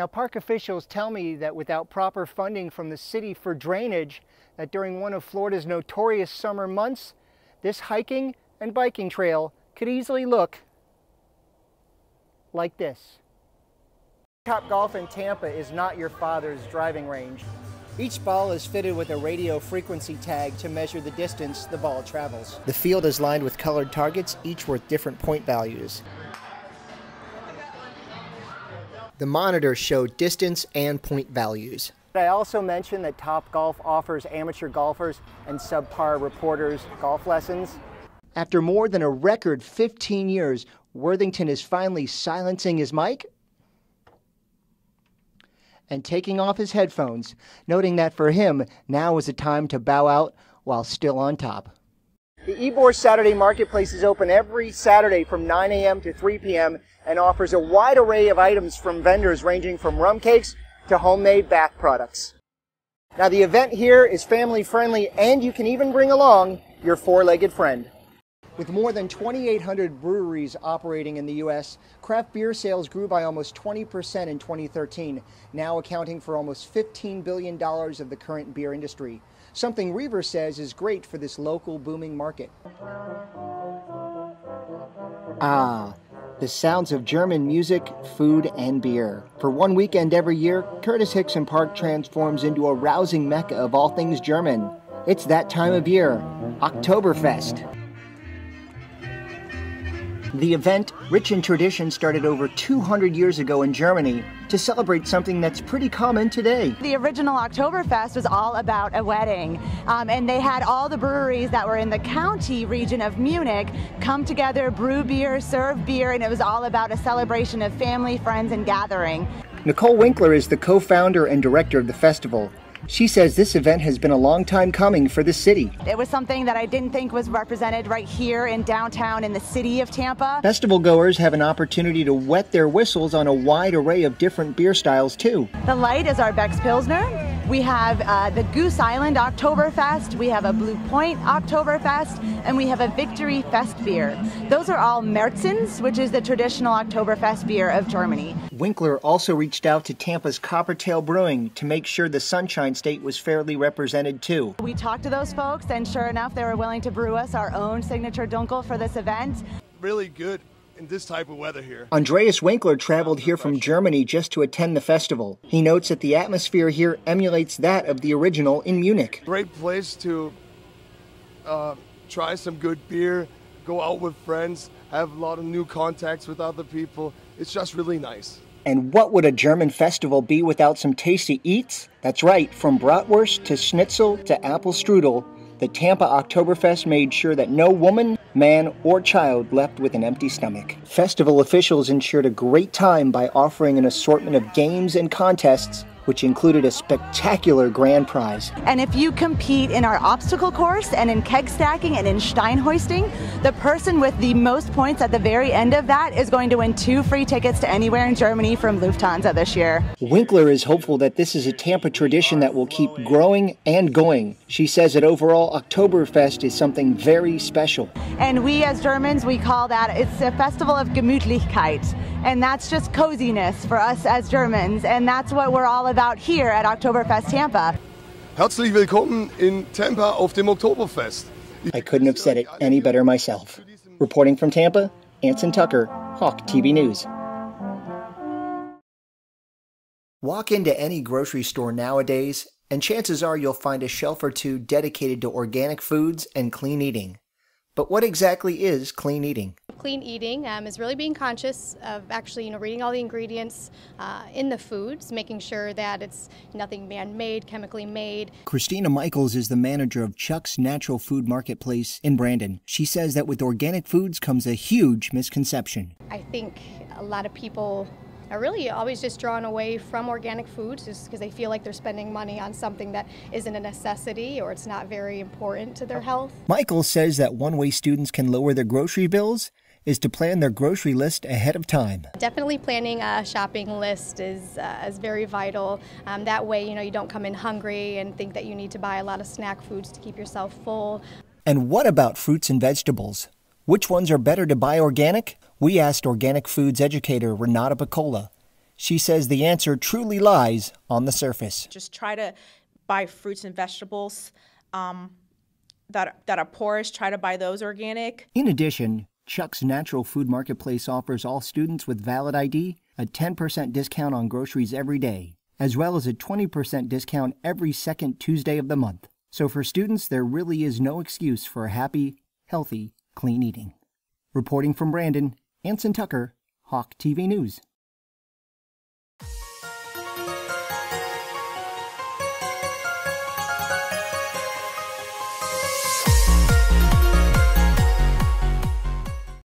Now, park officials tell me that without proper funding from the city for drainage, that during one of Florida's notorious summer months, this hiking and biking trail could easily look like this. Top Golf in Tampa is not your father's driving range. Each ball is fitted with a radio frequency tag to measure the distance the ball travels. The field is lined with colored targets, each worth different point values. The monitors show distance and point values. I also mentioned that Top Golf offers amateur golfers and subpar reporters golf lessons. After more than a record 15 years, Worthington is finally silencing his mic and taking off his headphones, noting that for him, now is a time to bow out while still on top. The Ybor Saturday Marketplace is open every Saturday from 9 a.m. to 3 p.m. and offers a wide array of items from vendors ranging from rum cakes to homemade bath products. Now the event here is family friendly and you can even bring along your four-legged friend. With more than 2,800 breweries operating in the U.S., craft beer sales grew by almost 20% in 2013, now accounting for almost $15 billion of the current beer industry. Something Reaver says is great for this local booming market. Ah, the sounds of German music, food, and beer. For one weekend every year, Curtis Hixon Park transforms into a rousing mecca of all things German. It's that time of year, Oktoberfest. The event, rich in tradition, started over 200 years ago in Germany to celebrate something that's pretty common today. The original Oktoberfest was all about a wedding, um, and they had all the breweries that were in the county region of Munich come together, brew beer, serve beer, and it was all about a celebration of family, friends, and gathering. Nicole Winkler is the co founder and director of the festival. She says this event has been a long time coming for the city. It was something that I didn't think was represented right here in downtown in the city of Tampa. Festival goers have an opportunity to wet their whistles on a wide array of different beer styles too. The light is our Beck's Pilsner. We have uh, the Goose Island Oktoberfest, we have a Blue Point Oktoberfest, and we have a Victory Fest beer. Those are all Märzens, which is the traditional Oktoberfest beer of Germany. Winkler also reached out to Tampa's Coppertail Brewing to make sure the Sunshine State was fairly represented too. We talked to those folks, and sure enough, they were willing to brew us our own signature dunkel for this event. Really good in this type of weather here. Andreas Winkler traveled here from Germany just to attend the festival. He notes that the atmosphere here emulates that of the original in Munich. Great place to uh, try some good beer, go out with friends, have a lot of new contacts with other people. It's just really nice. And what would a German festival be without some tasty eats? That's right, from bratwurst to schnitzel to apple strudel, the Tampa Oktoberfest made sure that no woman, man, or child left with an empty stomach. Festival officials ensured a great time by offering an assortment of games and contests which included a spectacular grand prize. And if you compete in our obstacle course and in keg stacking and in stein hoisting, the person with the most points at the very end of that is going to win two free tickets to anywhere in Germany from Lufthansa this year. Winkler is hopeful that this is a Tampa tradition that will keep growing and going. She says that overall Oktoberfest is something very special. And we as Germans, we call that it's a festival of Gemütlichkeit. And that's just coziness for us as Germans. And that's what we're all about here at Oktoberfest Tampa. Herzlich willkommen in Tampa auf dem Oktoberfest. I couldn't have said it any better myself. Reporting from Tampa, Anson Tucker, Hawk TV News. Walk into any grocery store nowadays, and chances are you'll find a shelf or two dedicated to organic foods and clean eating. But what exactly is clean eating? Clean eating um, is really being conscious of actually, you know, reading all the ingredients uh, in the foods, making sure that it's nothing man-made, chemically made. Christina Michaels is the manager of Chuck's Natural Food Marketplace in Brandon. She says that with organic foods comes a huge misconception. I think a lot of people are really always just drawn away from organic foods just because they feel like they're spending money on something that isn't a necessity or it's not very important to their health. Michael says that one way students can lower their grocery bills is to plan their grocery list ahead of time. Definitely planning a shopping list is, uh, is very vital. Um, that way, you know, you don't come in hungry and think that you need to buy a lot of snack foods to keep yourself full. And what about fruits and vegetables? Which ones are better to buy organic? We asked organic foods educator Renata Piccola. She says the answer truly lies on the surface. Just try to buy fruits and vegetables um, that, that are porous, try to buy those organic. In addition, Chuck's Natural Food Marketplace offers all students with valid ID a 10% discount on groceries every day, as well as a 20% discount every second Tuesday of the month. So for students, there really is no excuse for a happy, healthy, clean eating. Reporting from Brandon, Anson Tucker, Hawk TV News.